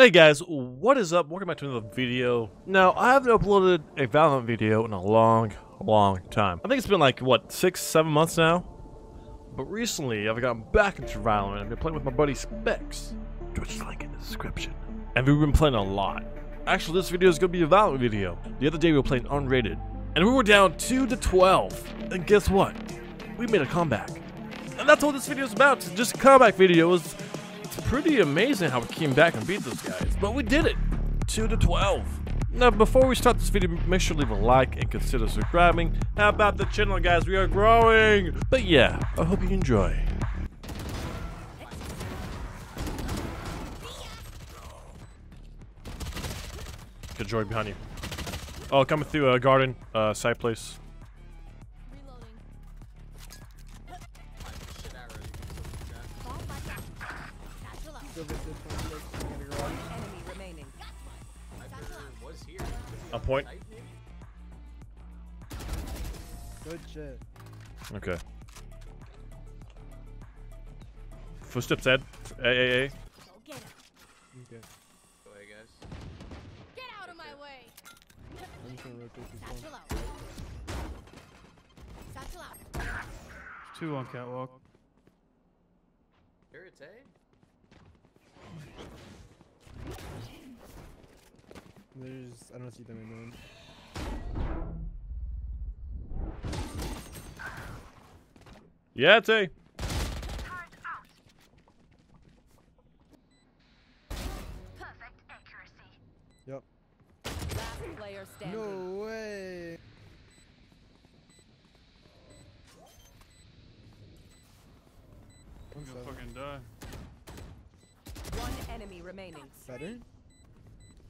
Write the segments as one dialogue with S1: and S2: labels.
S1: Hey guys, what is up? Welcome back to another video. Now, I haven't uploaded a Valorant video in a long, long time. I think it's been like, what, six, seven months now? But recently, I've gotten back into Valorant. I've been playing with my buddy Spekz. Twitch link in the description. And we've been playing a lot. Actually, this video is going to be a Valorant video. The other day we were playing unrated. And we were down 2 to 12. And guess what? We made a comeback. And that's what this video is about. Just a comeback video. It's, it's pretty amazing how we came back and beat those guys. But we did it. 2 to 12. Now, before we start this video, make sure to leave a like and consider subscribing. How about the channel, guys? We are growing. But yeah, I hope you enjoy. Good droid behind you. Oh, coming through uh, garden, uh, side place.
S2: Satchel out.
S3: enemy remaining.
S1: On point.
S4: Good shit.
S1: Okay. Footsteps, Ed. A, A, A.
S2: Go get him.
S4: Okay.
S2: Get out of my way.
S4: I'm just gonna rotate this one.
S2: Satchel out. Satchel out.
S5: Two on catwalk.
S4: There's I don't see them in one.
S1: Yeah, it's A.
S4: Yep.
S3: Last player standing.
S4: No way. One
S5: You'll
S4: seven.
S5: fucking die.
S3: One enemy remaining.
S4: Better.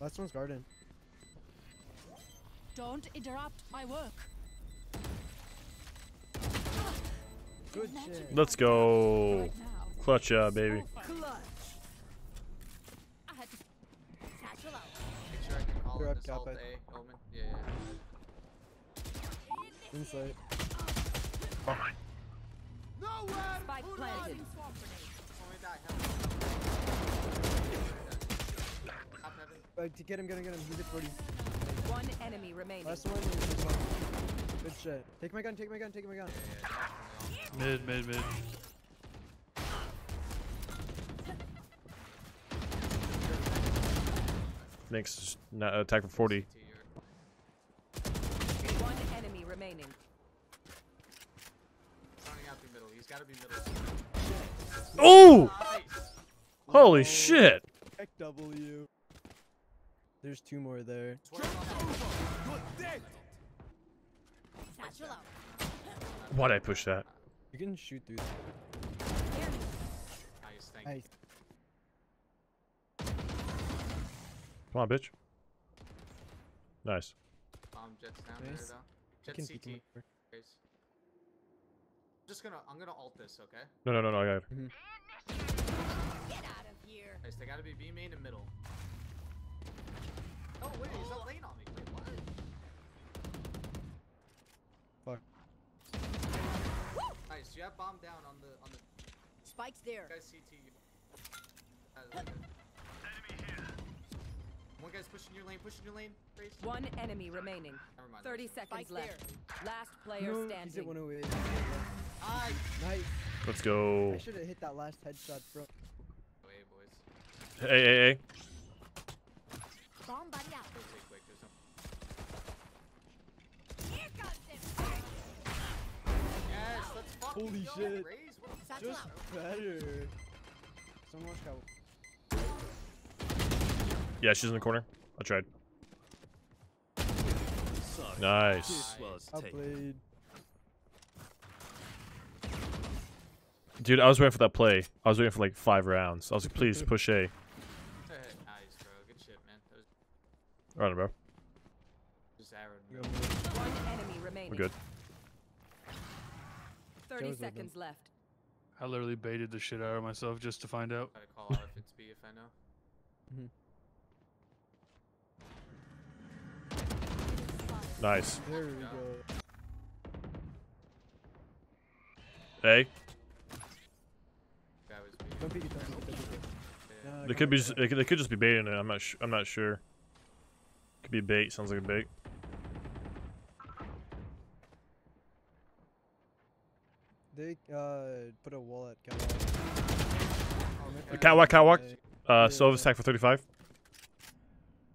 S4: Last one's garden.
S2: Don't interrupt my work.
S4: Good shit.
S1: Let's go. Clutch job, baby.
S2: Clutch. I had to. Satchel out.
S6: Make sure I can call
S4: They're up
S6: this
S4: top,
S6: alt
S4: I-
S6: A, Omen. Yeah, yeah.
S4: Insight. Oh.
S3: Spike planted.
S2: Swamp grenade.
S6: Only die, heaven. Top heaven.
S4: Uh, to get him, get him, get him. He's at 40.
S3: One enemy remaining.
S4: Last one is this one. Good shit. Take my gun, take my gun, take my gun.
S5: Mid, mid, mid.
S1: Next, na- attack for 40.
S3: One enemy remaining.
S6: running out through middle. He's gotta be middle.
S1: Oh! Holy shit!
S4: Heck W. There's two more there.
S2: Satchel.
S1: Why'd I push that?
S4: You can shoot through.
S6: Nice, thank you.
S4: Nice.
S1: Come on, bitch. Nice.
S6: Um, Jett's down
S4: Nice.
S6: there though. Jet CT.
S4: him over.
S6: Just gonna, I'm gonna alt this, okay?
S1: No, no, no, no, I got it.
S2: Get out of here.
S6: Guys, they gotta be B main and middle. Oh wait, he's not lane on me. Wait, what?
S4: Fuck.
S6: Nice, you have bomb down on the on the
S2: Spike's there.
S6: guys CT. Like One guy's pushing your lane, pushing your lane. Raze.
S3: One enemy remaining.
S6: Never mind.
S3: 30 seconds
S2: Spike
S3: left. Last player
S4: No, he's at
S3: standing.
S4: 108.
S6: fine. Nice.
S4: Nice.
S1: Let's go.
S4: I should have hit that last headshot, bro.
S6: Wait, boys.
S1: A, A, A.
S2: Bomb buddy out.
S6: Rotate quick. There's no.
S2: Here comes him.
S6: Yes, let's fucking
S4: Holy
S6: go.
S4: shit.
S6: Raze. What the
S2: Satchel
S4: Just better. Someone watch cow.
S1: Yeah, she's in the corner. I tried. Nice.
S4: Outplayed.
S1: Dude, I was waiting for that play. I was waiting for like five rounds. I was like, please push A.
S6: nice, bro. Good shit, man. Was
S1: Alright, bro.
S6: just arrowed me.
S4: got more.
S3: One enemy remaining.
S1: We're good.
S3: 30
S4: Goes with
S3: seconds left.
S5: I literally baited the shit out of myself just to find out.
S6: Gotta call out if it's B if I know.
S1: Nice.
S4: There we go. Uh,
S1: They could be. Just, they, could, they could just be baiting it. I'm not. Sh- I'm not sure. Could be a bait. Sounds like a bait.
S4: They uh put a wall at catwalk.
S1: The catwalk, catwalk.
S4: Uh, Yeah.
S1: Silva's attack for 35.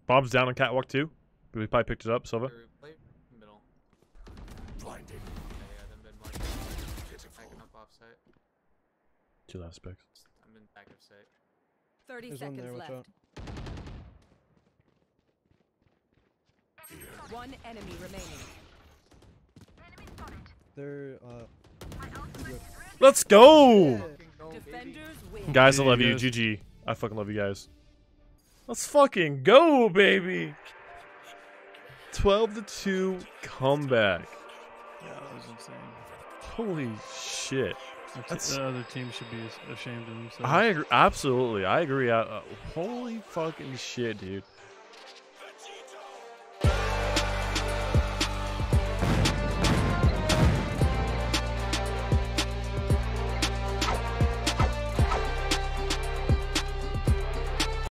S1: Bob's down on catwalk too. We probably picked it up. Silva.
S6: Or play middle. Blinded. Yeah, yeah, then mid mark. Backing up offsite.
S1: Two last picks.
S6: I'm in back of sight.
S3: 30
S4: There's one
S3: seconds
S4: there, watch
S3: left. One enemy remaining.
S4: They're uh. Good.
S1: Let's go,
S6: Fucking go, baby.
S3: Defenders win.
S1: guys. I love you. GG. I fucking love you guys. Let's fucking go, baby. 12 to 2 comeback.
S5: Yeah, that was insane.
S1: Holy shit.
S5: The,
S1: That's-
S5: the other team should be ashamed of themselves.
S1: I agree. Absolutely. I agree. Uh, uh, holy fucking shit, dude.